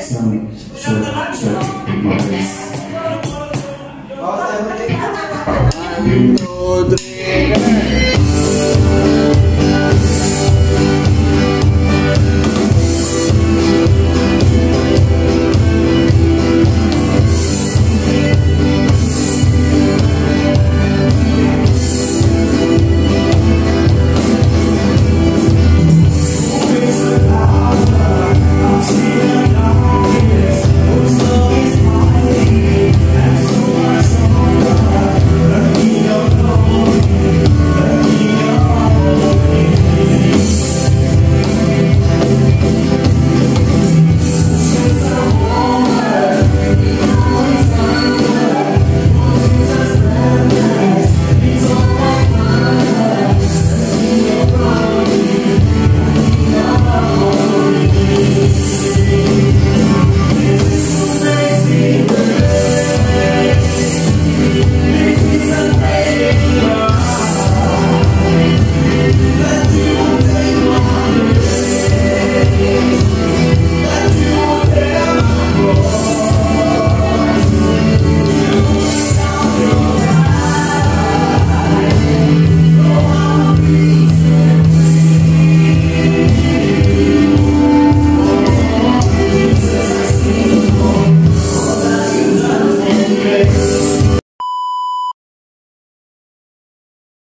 Some short,